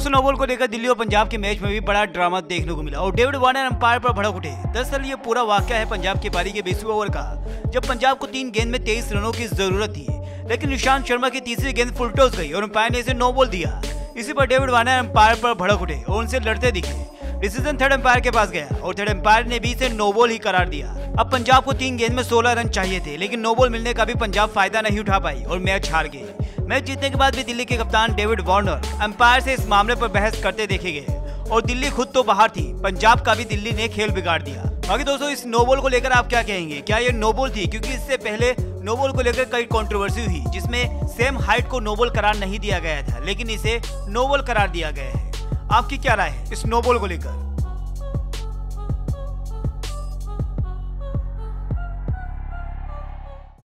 दोस्तों नोबल को लेकर दिल्ली और पंजाब के मैच में भी बड़ा ड्रामा देखने को मिला और डेविड वार्नर अंपायर पर भड़क उठे। दरअसल ये पूरा वाक्य है पंजाब के पारी के बीसवें ओवर का, जब पंजाब को तीन गेंद में तेईस रनों की ज़रूरत थी, लेकिन निशांत शर्मा की तीसरी गेंद फुलटोस गई और अंपायर ने इसे नो बॉल दिया। इसी पर डेविड वार्नर अंपायर पर भड़क उठे और उनसे लड़ते दिखे। डिसीज़न थर्ड एम्पायर के पास गया और थर्ड एम्पायर ने भी इसे नो बॉल ही करार दिया। अब पंजाब को तीन गेंद में 16 रन चाहिए थे, लेकिन नो बॉल मिलने का भी पंजाब फ़ायदा नहीं उठा पाई और मैच हार गए। मैच जीतने के बाद भी दिल्ली के कप्तान डेविड वार्नर एम्पायर से इस मामले पर बहस करते देखे गए और दिल्ली खुद तो बाहर थी, पंजाब का भी दिल्ली ने खेल बिगाड़ दिया। बाकी दोस्तों, इस नो बॉल को लेकर आप क्या कहेंगे? क्या ये नो बॉल थी? क्योंकि इससे पहले नो बॉल को लेकर कई कंट्रोवर्सी हुई, जिसमें सेम हाइट को नो बॉल करार नहीं दिया गया था, लेकिन इसे नो बॉल करार दिया गया है। आपकी क्या राय है? इस को लेकर।